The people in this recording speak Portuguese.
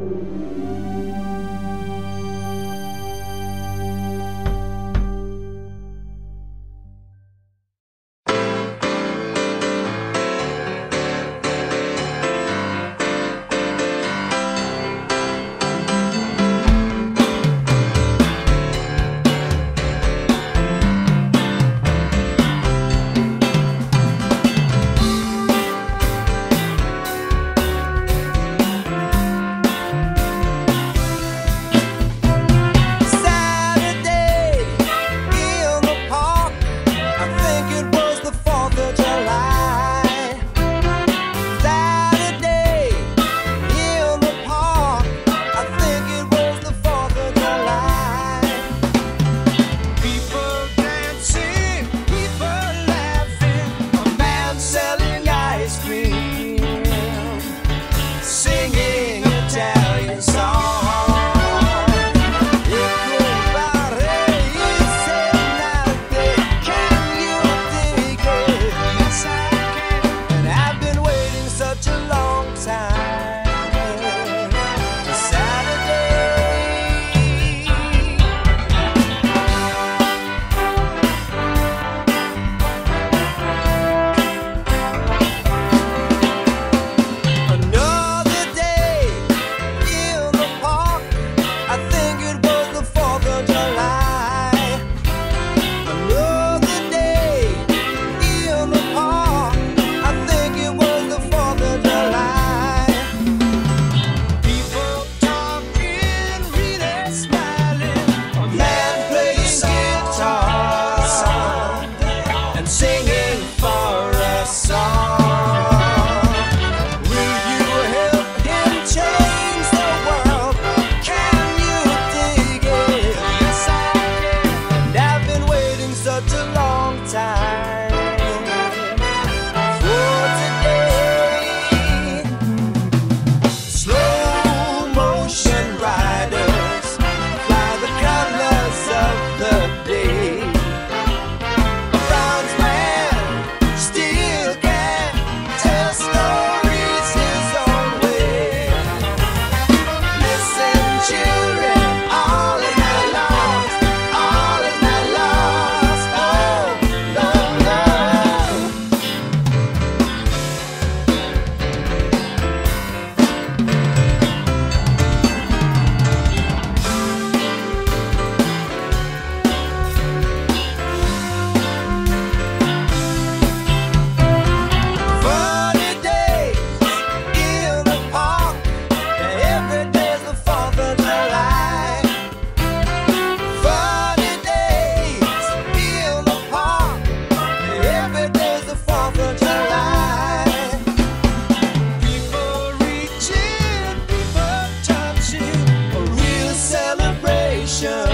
Música Show.